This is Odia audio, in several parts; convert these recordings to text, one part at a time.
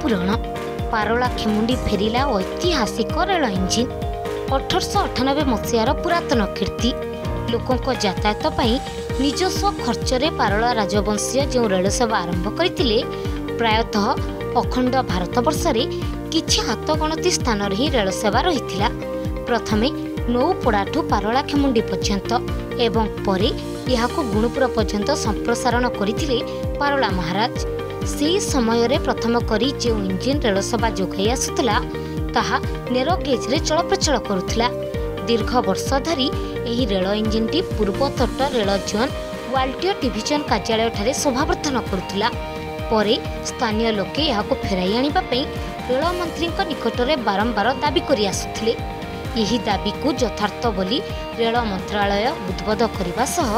ପୁରାଣ। ପାରଳା ଖେମୁଣ୍ଡି ଫେରିଲା ଐତିହାସିକ ରେଳ ଇଞ୍ଜିନ୍। ଅଠରଶହ ଅଠାନବେ ମସିହାର ପୁରାତନ କୀର୍ତ୍ତି। ଲୋକଙ୍କ ଯାତାୟାତ ପାଇଁ ନିଜସ୍ୱ ଖର୍ଚ୍ଚରେ ପାରଳା ରାଜବଂଶୀୟ ଯେଉଁ ରେଳ ସେବା ଆରମ୍ଭ କରିଥିଲେ ପ୍ରାୟତଃ ଅଖଣ୍ଡ ଭାରତବର୍ଷରେ କିଛି ହାତଗଣତି ସ୍ଥାନରେ ହିଁ ରେଳ ସେବା ରହିଥିଲା। ପ୍ରଥମେ ନୌପଡ଼ାଠୁ ପାରଳା ଖେମୁଣ୍ଡି ପର୍ଯ୍ୟନ୍ତ ଏବଂ ପରେ ଏହାକୁ ଗୁଣୁପୁର ପର୍ଯ୍ୟନ୍ତ ସମ୍ପ୍ରସାରଣ କରିଥିଲେ ପାରଳା ମହାରାଜ। ସେହି ସମୟରେ ପ୍ରଥମ କରି ଯେଉଁ ଇଞ୍ଜିନ୍ ରେଳ ସେବା ଯୋଗାଇ ଆସୁଥିଲା ତାହା ନେରୋ ଗେଜ୍ରେ ଚଳପ୍ରଚଳ କରୁଥିଲା। ଦୀର୍ଘ ବର୍ଷ ଧରି ଏହି ରେଳ ଇଞ୍ଜିନ୍ଟି ପୂର୍ବତଟ ରେଳ ଜୋନ୍ ୱାଲ୍ଟିୟର ଡିଭିଜନ କାର୍ଯ୍ୟାଳୟଠାରେ ଶୋଭାବର୍ଦ୍ଧନ କରୁଥିଲା। ପରେ ସ୍ଥାନୀୟ ଲୋକେ ଏହାକୁ ଫେରାଇ ଆଣିବା ପାଇଁ ରେଳମନ୍ତ୍ରୀଙ୍କ ନିକଟରେ ବାରମ୍ବାର ଦାବି କରି ଆସୁଥିଲେ। ଏହି ଦାବିକୁ ଯଥାର୍ଥ ବୋଲି ରେଳ ମନ୍ତ୍ରାଳୟ ଉଦ୍ବୋଧ କରିବା ସହ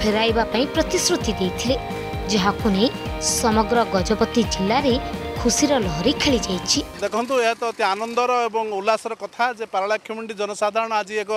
ଫେରାଇବା ପାଇଁ ପ୍ରତିଶ୍ରୁତି ଦେଇଥିଲେ ଯାହାକୁ ନେଇ ସମଗ୍ର ଗଜପତି ଜିଲ୍ଲାରେ ଖୁସିର ଲହରୀ ଖେଳିଯାଇଛି। ଦେଖନ୍ତୁ ଏହା ତ ଅତି ଆନନ୍ଦର ଏବଂ ଉଲ୍ଲାସର କଥା ଯେ ପାରଳାକ୍ଷମଣ୍ଡି ଜନସାଧାରଣ ଆଜି ଏକ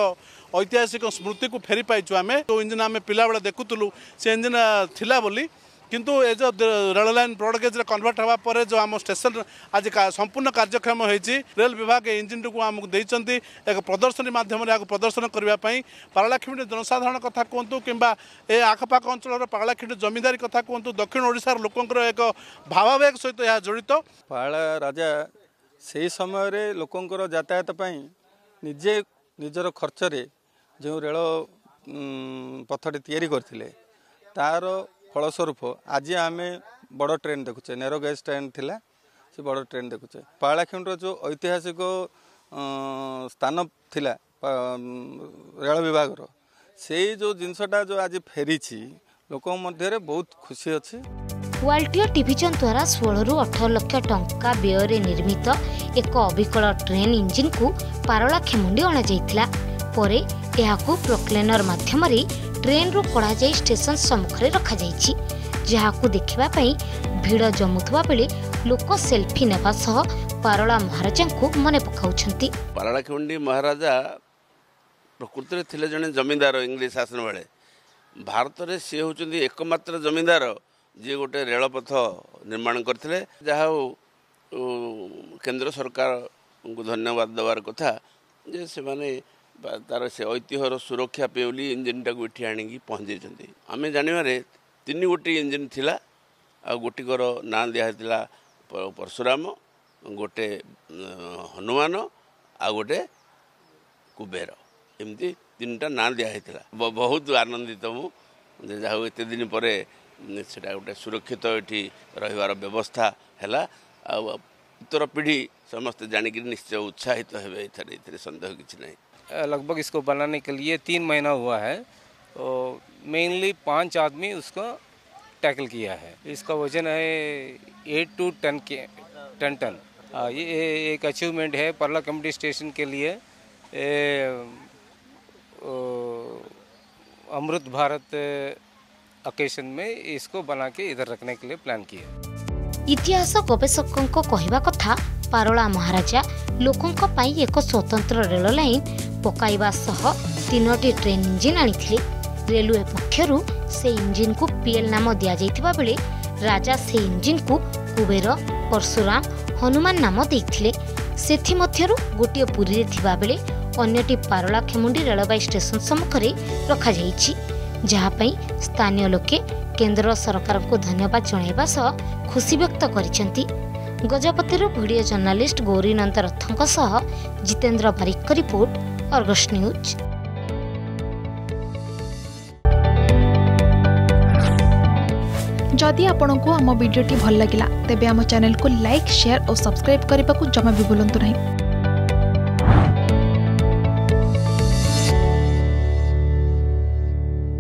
ଐତିହାସିକ ସ୍ମୃତିକୁ ଫେରି ପାଇଛୁ ଆମେ। ଯେଉଁ ଇଞ୍ଜିନ୍ ଆମେ ପିଲାବେଳେ ଦେଖୁଥିଲୁ ସେ ଇଞ୍ଜିନ୍ ଥିଲା ବୋଲି କିନ୍ତୁ ଏ ଯେଉଁ ରେଳ ଲାଇନ୍ ବ୍ରଡ଼ଗେଜ୍ରେ କନଭର୍ଟ ହେବା ପରେ ଯେଉଁ ଆମ ଷ୍ଟେସନ ଆଜି ସମ୍ପୂର୍ଣ୍ଣ କାର୍ଯ୍ୟକ୍ଷମ ହୋଇଛି ରେଳ ବିଭାଗ ଇଞ୍ଜିନ୍ଟିକୁ ଆମକୁ ଦେଇଛନ୍ତି ଏକ ପ୍ରଦର୍ଶନୀ ମାଧ୍ୟମରେ ଏହାକୁ ପ୍ରଦର୍ଶନ କରିବା ପାଇଁ। ପାରଳାକ୍ଷମଣ୍ଡି ଜନସାଧାରଣ କଥା କୁହନ୍ତୁ କିମ୍ବା ଏ ଆଖପାଖ ଅଞ୍ଚଳର ପାରଳାକ୍ଷମଣ୍ଡି ଜମିଦାରୀ କଥା କୁହନ୍ତୁ ଦକ୍ଷିଣ ଓଡ଼ିଶାର ଲୋକଙ୍କର ଏକ ଭାବାବେଗ ସହିତ ଏହା ଜଡ଼ିତ। ପାଳା ରାଜା ସେହି ସମୟରେ ଲୋକଙ୍କର ଯାତାୟାତ ପାଇଁ ନିଜେ ନିଜର ଖର୍ଚ୍ଚରେ ଯେଉଁ ରେଳ ପଥଟି ତିଆରି କରିଥିଲେ ତାର ଫଳସ୍ୱରୂପ ଆଜି ଆମେ ବଡ଼ ଟ୍ରେନ୍ ଦେଖୁଛେ। ନେରୋ ଗେଜ୍ ଟ୍ରେନ୍ ଥିଲା ସେ ବଡ଼ ଟ୍ରେନ୍ ଦେଖୁଛେ। ପାଳାଖେମୁଣ୍ଡିର ଯେଉଁ ଐତିହାସିକ ସ୍ଥାନ ଥିଲା ରେଳ ବିଭାଗର ସେଇ ଯେଉଁ ଜିନିଷଟା ଯେଉଁ ଆଜି ଫେରିଛି ଲୋକଙ୍କ ମଧ୍ୟରେ ବହୁତ ଖୁସି ଅଛି। ୱାଲ୍ଟିୟର ଡିଭିଜନ ଦ୍ୱାରା ଷୋହଳରୁ ଅଠର ଲକ୍ଷ ଟଙ୍କା ବ୍ୟୟରେ ନିର୍ମିତ ଏକ ଅବିକଳ ଟ୍ରେନ୍ ଇଞ୍ଜିନ୍କୁ ପାରଳା ଖେମୁଣ୍ଡି ଅଣାଯାଇଥିଲା। ପରେ ଏହାକୁ ପ୍ରୋକ୍ଲେନର ମାଧ୍ୟମରେ ଟ୍ରେନ୍ରୁ କଢ଼ାଯାଇ ଷ୍ଟେସନ ସମ୍ମୁଖରେ ରଖାଯାଇଛି। ଯାହାକୁ ଦେଖିବା ପାଇଁ ଭିଡ଼ ଜମୁଥିବା ବେଳେ ଲୋକ ସେଲ୍ଫି ନେବା ସହ ପାରଳା ମହାରାଜାଙ୍କୁ ମନେ ପକାଉଛନ୍ତି। ପାରଳାଖେମୁଣ୍ଡି ମହାରାଜା ପ୍ରକୃତିରେ ଥିଲେ ଜଣେ ଜମିଦାର ଇଂରେଜ ଶାସନ ବେଳେ। ଭାରତରେ ସିଏ ହେଉଛନ୍ତି ଏକମାତ୍ର ଜମିଦାର ଯିଏ ଗୋଟେ ରେଳପଥ ନିର୍ମାଣ କରିଥିଲେ। ଯାହା ହଉ କେନ୍ଦ୍ର ସରକାରଙ୍କୁ ଧନ୍ୟବାଦ ଦେବାର କଥା ଯେ ସେମାନେ ତାର ସେ ଐତିହ୍ୟର ସୁରକ୍ଷା ପାଇଁ ବୋଲି ଇଞ୍ଜିନଟାକୁ ଏଠି ଆଣିକି ପହଞ୍ଚେଇଛନ୍ତି। ଆମେ ଜାଣିବାରେ ତିନି ଗୋଟି ଇଞ୍ଜିନ ଥିଲା ଆଉ ଗୋଟିକର ନାଁ ଦିଆହେଇଥିଲା ପରଶୁରାମ ଗୋଟେ ହନୁମାନ ଆଉ ଗୋଟେ କୁବେର। ଏମିତି ତିନିଟା ନାଁ ଦିଆହେଇଥିଲା। ବହୁତ ଆନନ୍ଦିତ ମୁଁ ଯେ ଯାହା ହଉ ଏତେ ଦିନ ପରେ ସେଟା ଗୋଟେ ସୁରକ୍ଷିତ ଏଠି ରହିବାର ବ୍ୟବସ୍ଥା ହେଲା। ଆଉ ଉତ୍ତର ପିଢ଼ି ସମସ୍ତେ ଜାଣିକିରି ନିଶ୍ଚୟ ଉତ୍ସାହିତ ହେବେ ଏଥିରେ ଏଥିରେ ସନ୍ଦେହ କିଛି ନାହିଁ। लगभग इसको बनाने के लिए तीन महीना हुआ है। तो मेनली पाँच आदमी उसको टैकल किया है। इसका वज़न है एट टू टन के टन टन ये एक अचीवमेंट है परला कमेटी स्टेशन के लिए। अमृत भारत अकेशन में इसको बना के इधर रखने के लिए प्लान किया। इतिहास गवेषकों को कहवा कथा ପାରଳା ମହାରାଜା ଲୋକଙ୍କ ପାଇଁ ଏକ ସ୍ୱତନ୍ତ୍ର ରେଳ ଲାଇନ୍ ପକାଇବା ସହ ତିନୋଟି ଟ୍ରେନ୍ ଇଞ୍ଜିନ୍ ଆଣିଥିଲେ। ରେଲୱେ ପକ୍ଷରୁ ସେ ଇଞ୍ଜିନ୍କୁ ପିଏଲ୍ ନାମ ଦିଆଯାଇଥିବା ବେଳେ ରାଜା ସେ ଇଞ୍ଜିନ୍କୁ କୁବେର ପରଶୁରାମ ହନୁମାନ ନାମ ଦେଇଥିଲେ। ସେଥିମଧ୍ୟରୁ ଗୋଟିଏ ପୁରୀରେ ଥିବାବେଳେ ଅନ୍ୟଟି ପାରଳା ଖେମୁଣ୍ଡି ରେଳବାଇ ଷ୍ଟେସନ ସମ୍ମୁଖରେ ରଖାଯାଇଛି ଯାହା ପାଇଁ ସ୍ଥାନୀୟ ଲୋକେ କେନ୍ଦ୍ର ସରକାରଙ୍କୁ ଧନ୍ୟବାଦ ଜଣାଇବା ସହ ଖୁସି ବ୍ୟକ୍ତ କରିଛନ୍ତି। ଗଜପତିରୁ ଭିଡ଼ିଓ ଜର୍ଣ୍ଣାଲିଷ୍ଟ ଗୌରୀ ନନ୍ଦ ରଥଙ୍କ ସହ ଜିତେନ୍ଦ୍ର ବାରିକଙ୍କ ରିପୋର୍ଟ ଅର୍ଗସ୍ ନ୍ୟୁଜ୍। ଯଦି ଆପଣଙ୍କୁ ଆମ ଭିଡ଼ିଓଟି ଭଲ ଲାଗିଲା ତେବେ ଆମ ଚ୍ୟାନେଲକୁ ଲାଇକ୍ ସେୟାର ଓ ସବସ୍କ୍ରାଇବ୍ କରିବାକୁ ଜମା ବି ଭୁଲନ୍ତୁ ନାହିଁ।